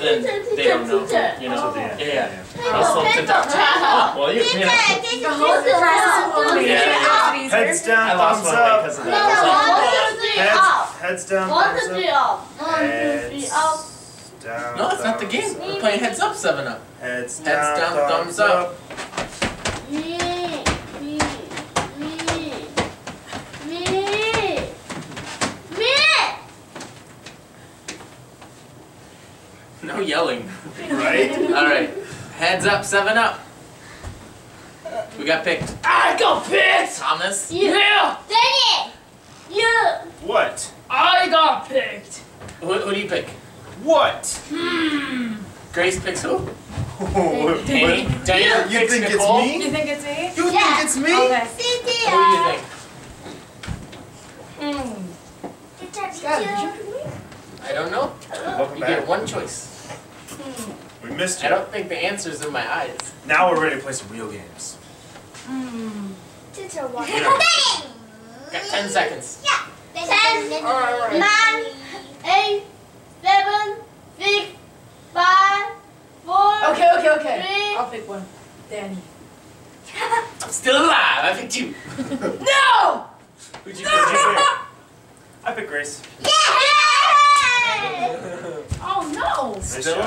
so then they don't know, you know? So then- Yeah, yeah. yeah. I'll slow it down. Oh, well, you, you know. The whole process will make Yeah. it Heads down, I lost thumbs one up. because of No, that. I was like, one, two, three, Heads, up. heads down, One, thumbs two, up. three, up. One, two, three, up. Heads down. No, it's not the thumbs game. up. We're playing heads up, seven up. Heads Heads down, down, thumbs thumbs up. up. Me, me, me, me, me. No yelling. Right? All right. Heads up, seven up. We got picked. I got picked! Thomas. Yeah! Danny, you. What? I got picked! Who, who do you pick? What? Hmm. Grace picks who? Danny? Dana You picks think it's Nicole. me? You think it's me? You Yeah. think it's me? Okay. Cynthia. Who do you think? Mm. I don't know. Welcome You get one choice. We missed you. I don't think the answer's in my eyes. Now we're ready to play some real games. Teacher, what? You. Got ten seconds. Yeah. Ten, nine, eight, seven, six, five, four, Okay, okay, okay. three. I'll pick one. Danny. I'm still alive. I picked you. No! Who'd you What'd you pick? pick? I picked Grace. Yay! Oh no! Nice Still.